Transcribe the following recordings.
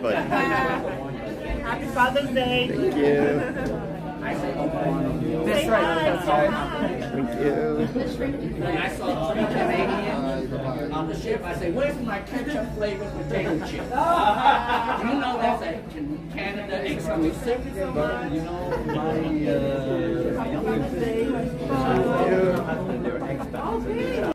But Happy Father's Day. thank you. That's right. That's right. Thank you. When I saw three Canadians on the ship, I say, where's my ketchup flavored potato chip? you know that's a Can- Canada exclusive. But You know, my, uh, Augustine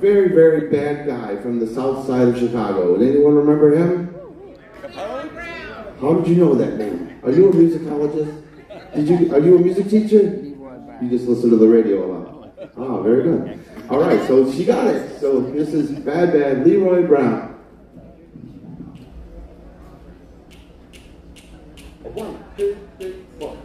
very, very bad guy from the south side of Chicago. Would anyone remember him? How did you know that name? Are you a musicologist? Did you? Are you a music teacher? You just listen to the radio a lot. Ah, very good. All right, so she got it. So this is Bad Bad Leroy Brown. One, two, three, four.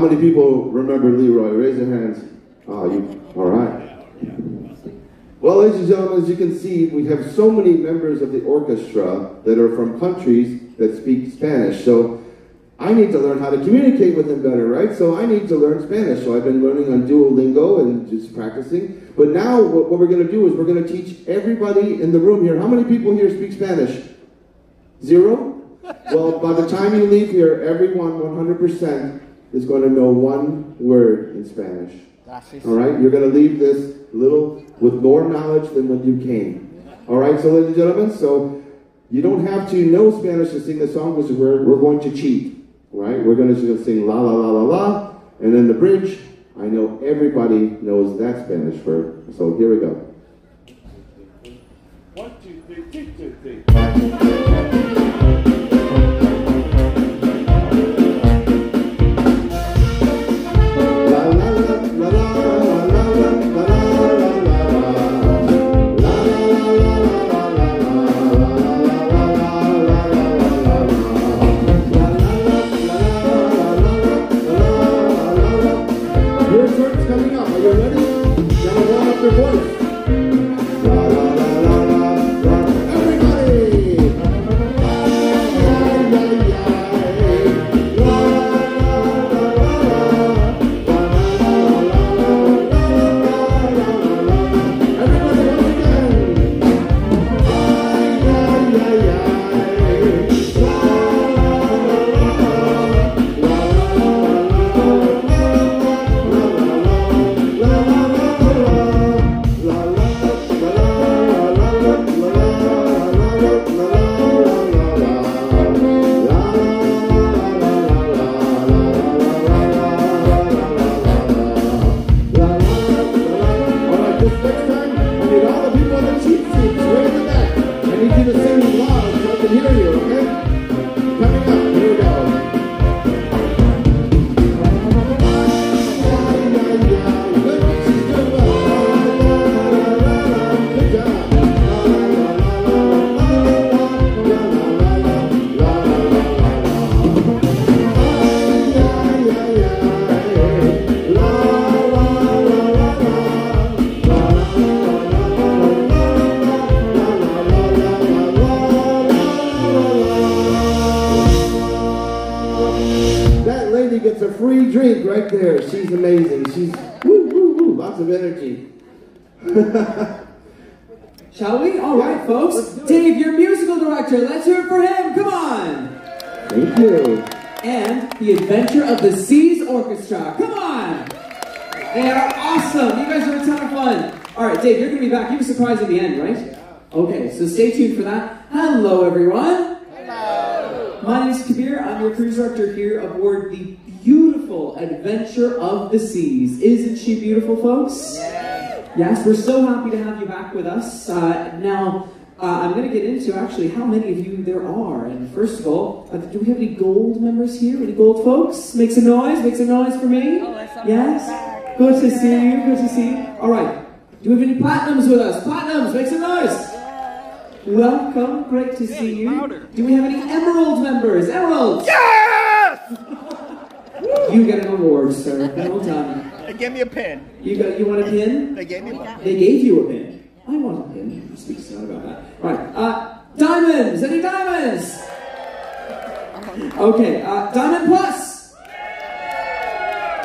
Many people remember Leroy? Raise your hands. Oh, you, all right. Well, ladies and gentlemen, as you can see, we have so many members of the orchestra that are from countries that speak Spanish. So I need to learn how to communicate with them better, right? So I need to learn Spanish. So I've been learning on Duolingo and just practicing. But now what, what we're going to do is we're going to teach everybody in the room here. How many people here speak Spanish? Zero? Well, by the time you leave here, everyone 100% is going to know one word in Spanish. All right? You're going to leave this little with more knowledge than when you came. All right, so ladies and gentlemen, so you don't have to know Spanish to sing the song because we're, we're going to cheat. Right? We're going to sing la la la la la, and then the bridge. I know everybody knows that Spanish word. So here we go. One, two, three, two, two, three. They are awesome. You guys are a ton of fun. All right, Dave, you're going to be back. You have a surprise at the end, right? Okay, so stay tuned for that. Hello, everyone. Hello. My name is Kabir. I'm your cruise director here aboard the beautiful Adventure of the Seas. Isn't she beautiful, folks? Yeah. Yes, we're so happy to have you back with us. Uh, now, uh, I'm going to get into actually how many of you there are. And first of all, uh, do we have any gold members here? Any gold folks? Make some noise. Make some noise for me. yes. Good to see you. Good to see you. All right. Do we have any platinums with us? Platinums, make some noise. Welcome. Great to see you. Do we have any emerald members? Emeralds. Yes! You get an award, sir. Well done. They gave me a pin. You got. You want a pin? They gave me one. They gave you a pin. I want a pin. Speak to God about that. Right. Uh, diamonds. Any diamonds? Okay. Uh, diamond plus.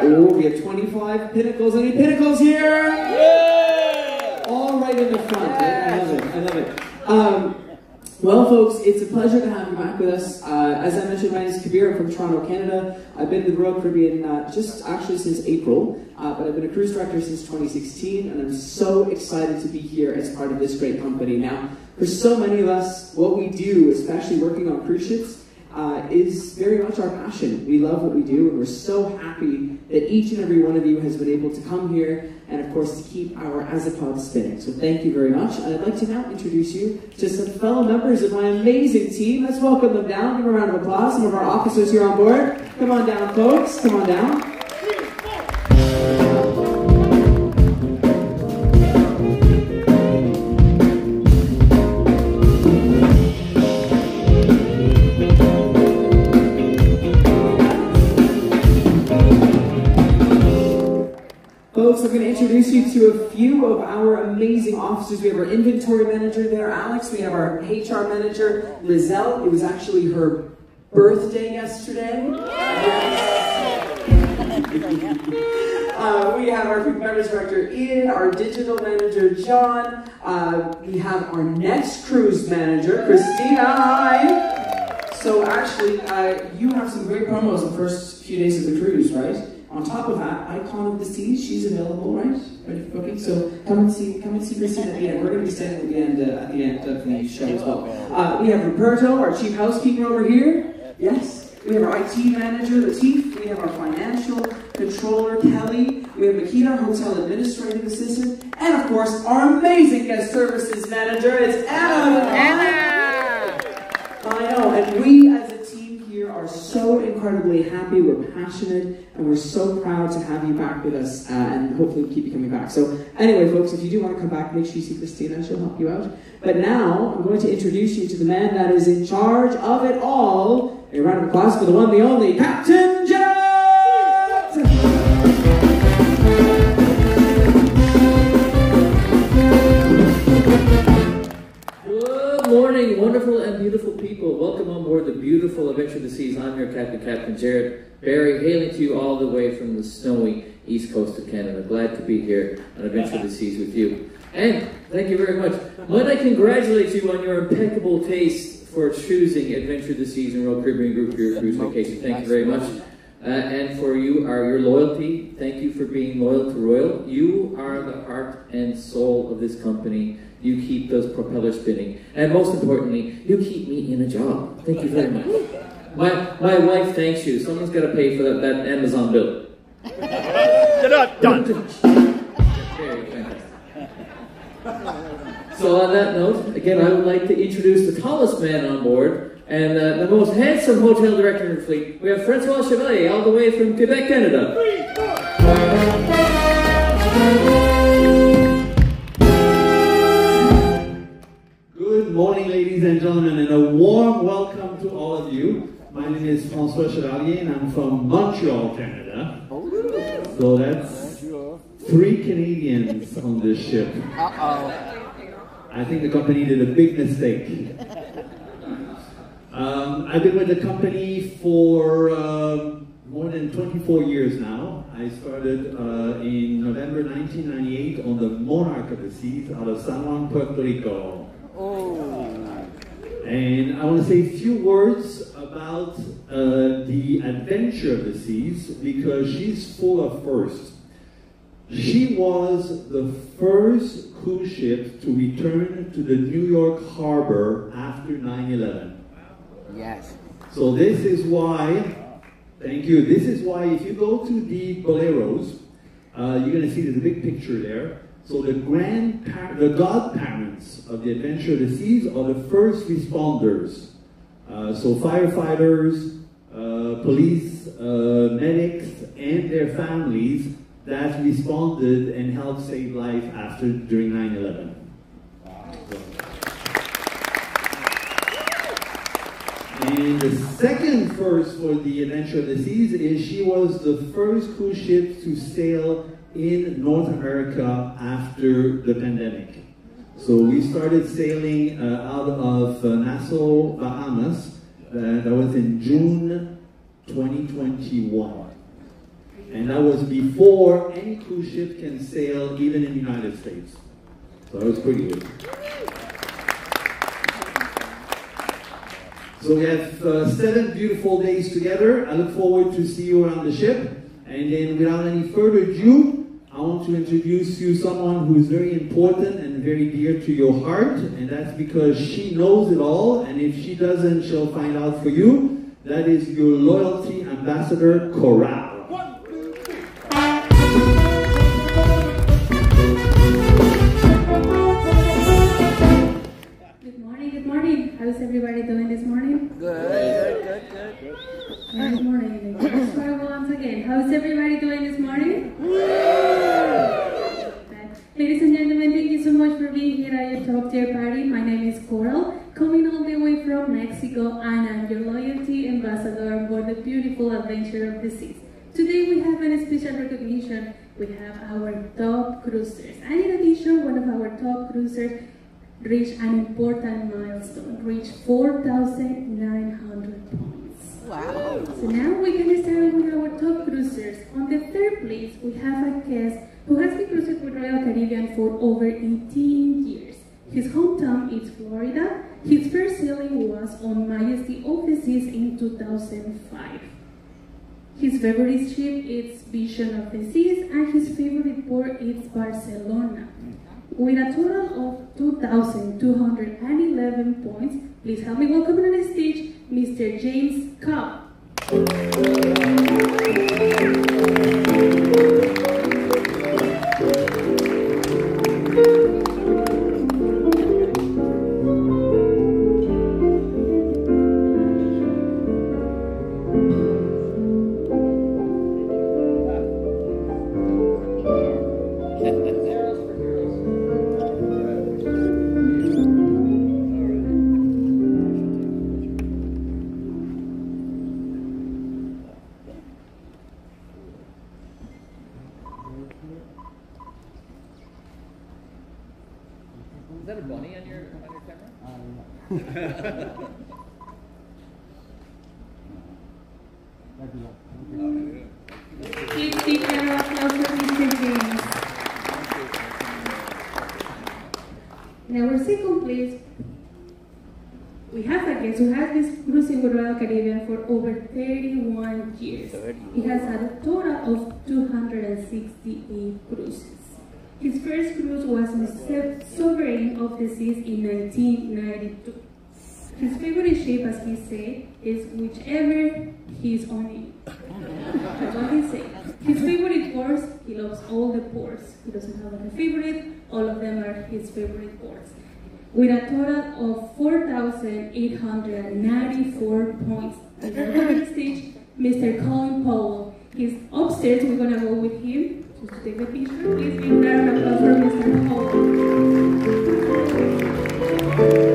Oh, we have 25 pinnacles. Any pinnacles here? Yeah! All right in the front. I love it. I love it. Um, well, folks, it's a pleasure to have you back with us. Uh, as I mentioned, my name is Kabir. I'm from Toronto, Canada. I've been with Royal Caribbean uh, just actually since April, uh, but I've been a cruise director since 2016, and I'm so excited to be here as part of this great company. Now, for so many of us, what we do, especially working on cruise ships, uh, is very much our passion. We love what we do, and we're so happy that each and every one of you has been able to come here and, of course, to keep our Azipod spinning. So thank you very much. And I'd like to now introduce you to some fellow members of my amazing team. Let's welcome them down. Give them a round of applause. Some of our officers here on board. Come on down, folks. Come on down. Folks, I'm going to introduce you to a few of our amazing officers. We have our inventory manager there, Alex. We have our HR manager, Lizelle. It was actually her birthday yesterday. Uh, we have our food director, Ian, our digital manager, John. Uh, we have our next cruise manager, Christina. Hi. So actually, uh, you have some great promos the first few days of the cruise, right? On top of that, Icon of the Seas, she's available, right? Ready for booking? So come and see, come and see Christina at the end. We're going to be standing at the end, uh, at the end of the show as well. Uh, we have Roberto, our chief housekeeper over here. Yes. We have our IT manager, Latif. We have our financial controller, Kelly. We have Makita, hotel administrative assistant, and of course, our amazing guest services manager. It's Anna. Anna. I know, and we as a team here are so incredibly happy. We're passionate, and we're so proud to have you back with us, uh, and hopefully keep you coming back. So, anyway, folks, if you do want to come back, make sure you see Christina. She'll help you out. But now, I'm going to introduce you to the man that is in charge of it all. A round of applause for the one, the only, Captain Jet! Good morning, wonderful and beautiful people. Welcome board the beautiful Adventure of the Seas. I'm your captain, Captain Jared Barry, hailing to you all the way from the snowy east coast of Canada. Glad to be here on Adventure of the Seas with you. And thank you very much. Might I congratulate you on your impeccable taste for choosing Adventure of the Seas and Royal Caribbean Group for your cruise vacation. Thank you very much. Uh, and for you are your loyalty. Thank you for being loyal to Royal. You are the heart and soul of this company. You keep those propellers spinning. And most importantly, you keep me in a job. Thank you very much. My, my wife thanks you. Someone's got to pay for that, that Amazon bill. Ta-da, Done. Very fantastic. So on that note, again, I would like to introduce the tallest man on board and uh, the most handsome hotel director in the fleet. We have Francois Chevalier, all the way from Quebec, Canada. Good is François Chevalier, and I'm from Montreal, Canada. So that's three Canadians on this ship. I think the company did a big mistake. Um, I've been with the company for um, more than 24 years now. I started uh, in November 1998 on the Monarch of the Seas out of San Juan, Puerto Rico. And I want to say a few words about uh, the adventure of the seas because she's full of firsts. She was the first cruise ship to return to the New York harbor after 9 11. Yes. So this is why, thank you, this is why if you go to the Boleros, uh, you're going to see there's a big picture there. So the grandpa- the godparents of the Adventure of the Seas are the first responders. Uh, so firefighters, uh, police, uh, medics, and their families that responded and helped save life after during 9/11. And the second first for the Adventure of the Seas is she was the first cruise ship to sail in North America after the pandemic. So we started sailing uh, out of uh, Nassau, Bahamas. Uh, that was in June 2021. And that was before any cruise ship can sail even in the United States. So that was pretty good. So we have uh, seven beautiful days together. I look forward to see you around the ship. And then without any further ado, I want to introduce you someone who is very important and very dear to your heart. And that's because she knows it all. And if she doesn't, she'll find out for you. That is your loyalty ambassador, Coral. Good morning, good morning. How's everybody doing this morning? Good, good, good, good. Good morning. Try once again. How's everybody doing this morning? Ladies and gentlemen, thank you so much for being here at your top tier party. My name is Coral, coming all the way from Mexico, and I'm your loyalty ambassador on board the beautiful adventure of the. Today we have a special recognition. We have our top cruisers, and in addition, one of our top cruisers reached an important milestone, reached 4,900 points. Wow. So now we can start with our top cruisers. On the third place, we have a guest who has been cruising with Royal Caribbean for over 18 years. His hometown is Florida. His first sailing was on Majesty of Seas in 2005. His favorite ship is Vision of the Seas, and his favorite port is Barcelona. With a total of 2,211 points, please help me welcome on the stage Mr. James Cobb. In our second place, we have a guest who has been cruising with Royal Caribbean for over 31 years. He has had a total of 268 cruises. His first cruise was the Sovereign of the Seas in 1992. His favorite shape, as he said, is whichever he's on it. That's what he said. His favorite ports, he loves all the ports. He doesn't have a favorite, all of them are his favorite ports. With a total of 4,894 points. On the stage, Mr. Colin Powell. He's upstairs, we're gonna go with him to take the picture. Please give a round of applause for Mr. Powell.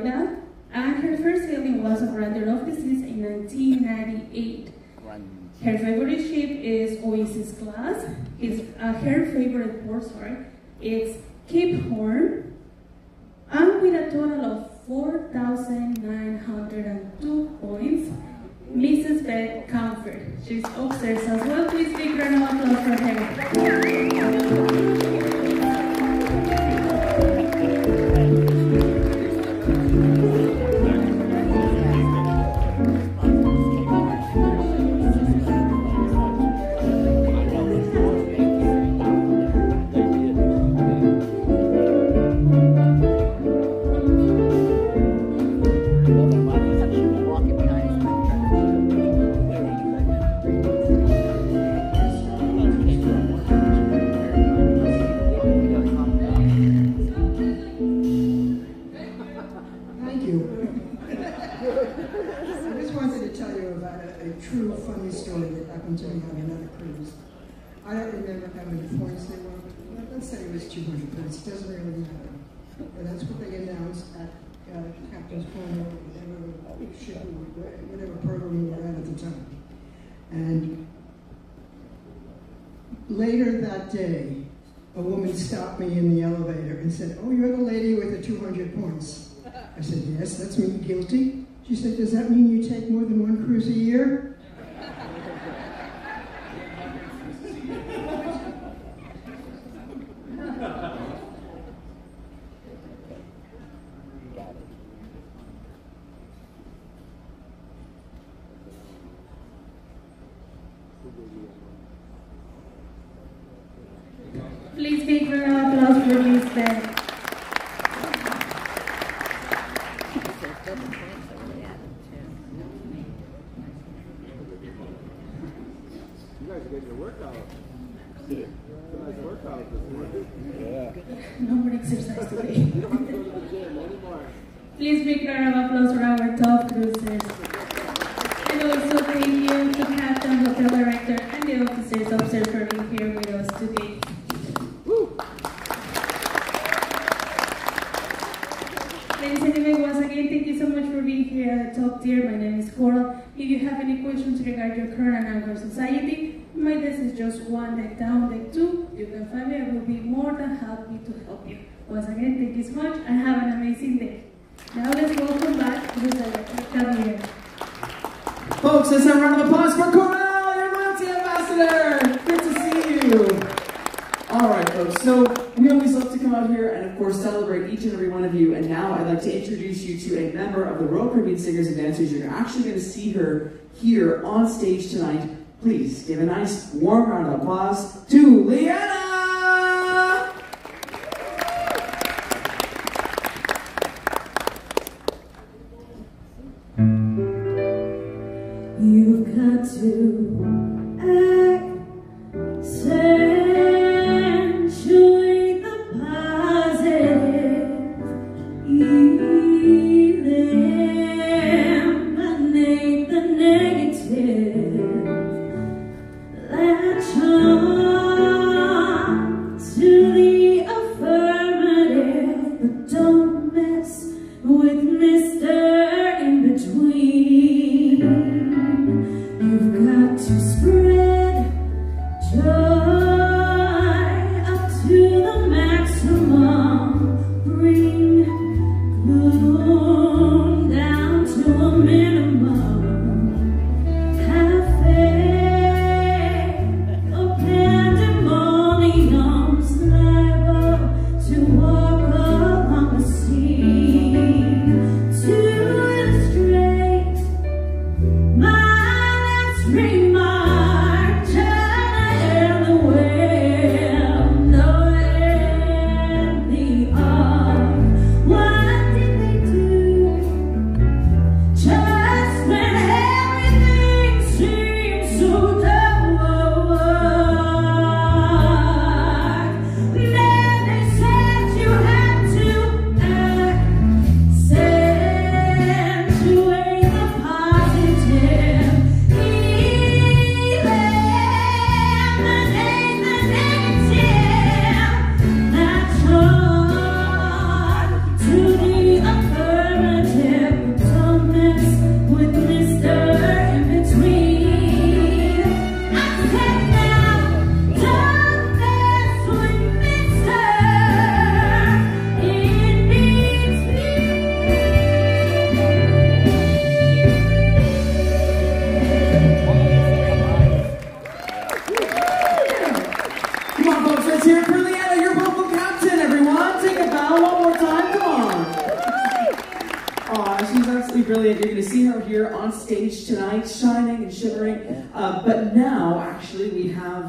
Florida, and her first sailing was of the Seas in 1998. Her favorite ship is Oasis class. His, uh, her favorite port, sorry, is Cape Horn, and with a total of 4,902 points, Mrs. Beth Comfort. She's upstairs as well. Please big round of applause for her. About a, a true funny story that happened to me on another cruise. I don't remember how many points they were. Let's say it was 200 points. It doesn't really matter. But that's what they announced at uh, Captain's Corner, whatever ship whatever program we were at at the time. And later that day, a woman stopped me in the elevator and said, "Oh, you're the lady with the 200 points." I said, yes, that's me, guilty. She said, does that mean you take more than one cruise a year? Guys are getting your workout. It's a nice workout this morning. Yeah. No more exercise today. You don't have to go to the gym anymore. Please big round of applause for our top cruisers. And also thank you to Captain, Hotel Director, and the officers upstairs for being here with us today. Ladies and gentlemen, once again, thank you so much for being here at the top tier. My name is Coral. If you have any questions regarding your Crown and Anchor Society, my desk is just one deck down, deck two. You can find me. I will be more than happy to help you. Once again, thank you so much and have an amazing day. Now let's welcome back director, Javier. Folks, let's have a round of applause for Coral, your loyalty ambassador. Good to see you. All right, folks. So we always love to come out here and, of course, celebrate each and every one of you. And now I'd like to introduce you to a member of the Royal Caribbean Singers and Dancers. You're actually going to see her here on stage tonight. Please give a nice warm round of applause to Leanna.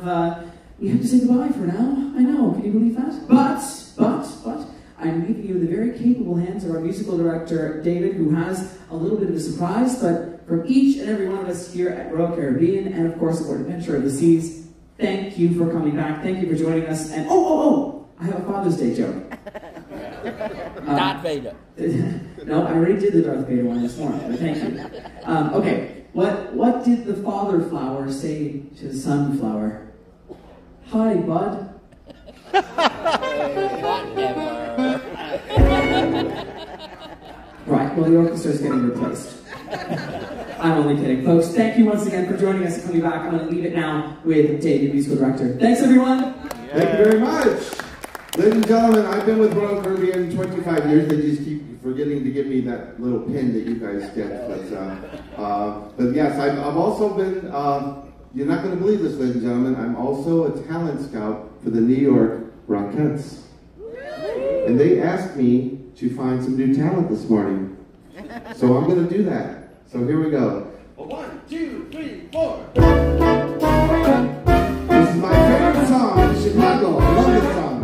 Uh, we have to say goodbye for now. I know. Can you believe that? But, but, but. I'm leaving you in the very capable hands of our musical director, David, who has a little bit of a surprise, but from each and every one of us here at Royal Caribbean, and of course, aboard Adventure of the Seas, thank you for coming back. Thank you for joining us. And oh, oh, oh, I have a Father's Day joke. Darth Vader. no, I already did the Darth Vader one this morning, but thank you. Um, okay, what, what did the father flower say to the sunflower? Hi, bud. Right, well, the orchestra is getting replaced. I'm only kidding. Folks, thank you once again for joining us and coming back. I'm going to leave it now with David, musical director. Thanks, everyone. Thank you very much. Ladies and gentlemen, I've been with Royal Caribbean 25 years. They just keep forgetting to give me that little pin that you guys get. But, uh, uh, but yes, I've, I've also been, uh, you're not going to believe this, ladies and gentlemen, I'm also a talent scout for the New York Rockettes. And they asked me to find some new talent this morning. So I'm going to do that. So here we go. One, two, three, four. This is my favorite song in Chicago. I love this song.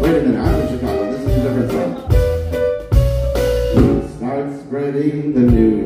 Wait a minute, I'm in Chicago. This is a different song. Start spreading the news.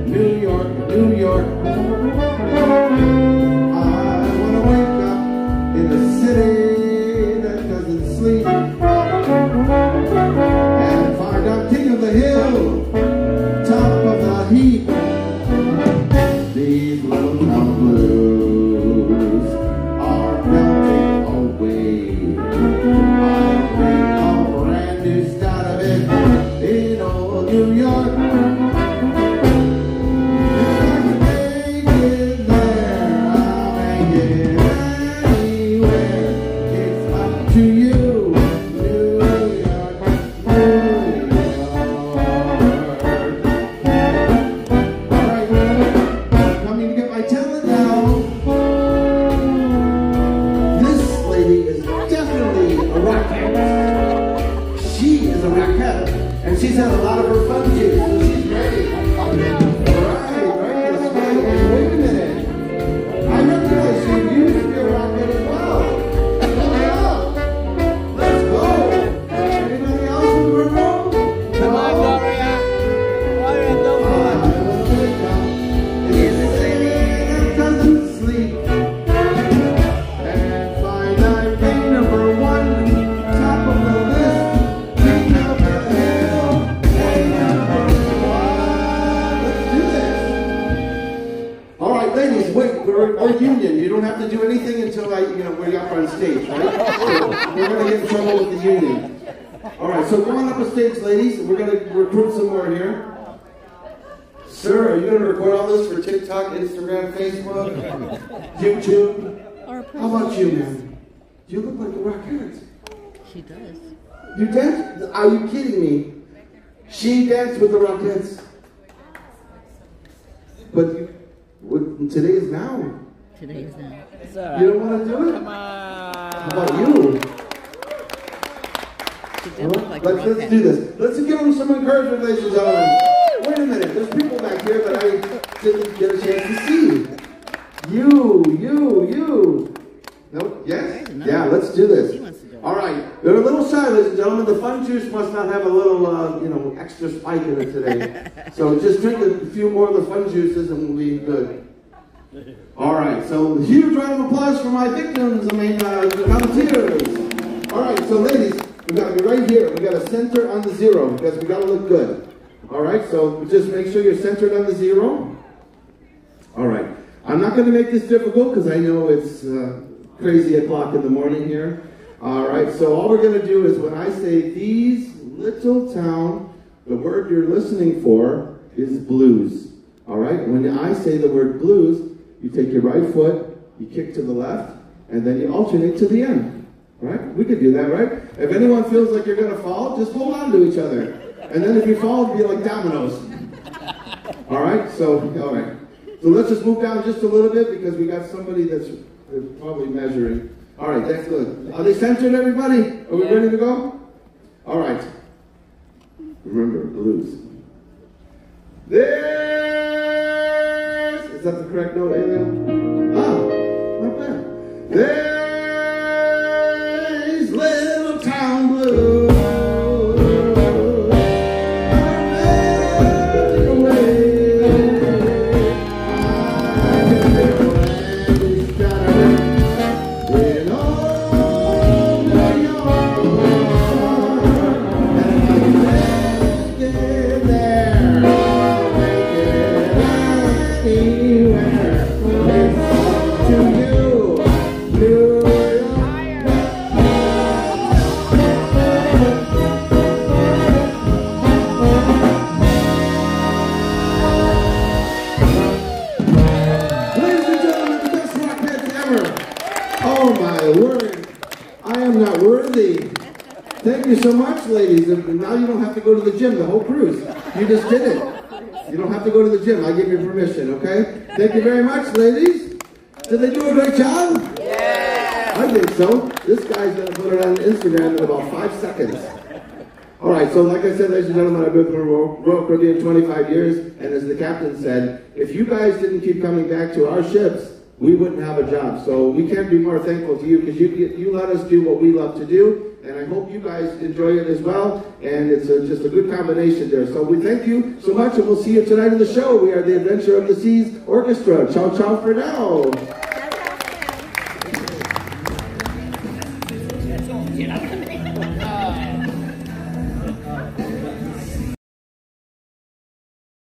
What, today is now. Today is now. It's You don't want to do it? Come on. How about you? She like let's, let's do this. Let's give them some encouragement, ladies and gentlemen. Wait a minute. There's people back here that I didn't get a chance to see. You, you, you. Nope. Yes? Yeah, let's do this. All right. They're a little shy, ladies and gentlemen. The fun juice must not have a little, uh, you know, extra spike in it today. so just drink a few more of the fun juices and we'll be good. All right. So huge round of applause for my victims. I mean, uh, the volunteers. All right. So ladies, we got to be right here. We got to center on the zero because we got to look good. All right. So just make sure you're centered on the zero. All right. I'm not going to make this difficult because I know it's uh, crazy o'clock in the morning here. All right. So all we're going to do is when I say these little town, the word you're listening for, is blues. All right? When I say the word blues, you take your right foot, you kick to the left, and then you alternate to the end. Right? We could do that, right? If anyone feels like you're going to fall, just hold on to each other. And then if you fall, it'll be like dominoes. All right? So, all right. So let's just move down just a little bit because we got somebody that's probably measuring. All right, that's good. Are they centered, everybody? Are we ready to go? All right. Remember, blues. This! is that the correct note, Alien? Ah, not bad. There's you so much, ladies. And now you don't have to go to the gym, the whole cruise. You just did it. You don't have to go to the gym. I give you permission, okay? Thank you very much, ladies. Did they do a great job? Yeah. I think so. This guy's going to put it on Instagram in about five seconds. All right, so like I said, ladies and gentlemen, I've been with Royal Royal Caribbean 25 years, and as the captain said, if you guys didn't keep coming back to our ships, we wouldn't have a job. So we can't be more thankful to you because you, you let us do what we love to do, and I hope you guys enjoy it as well, and it's a, just a good combination there. So we thank you so much, and we'll see you tonight in the show. We are the Adventure of the Seas Orchestra. Ciao, ciao for now.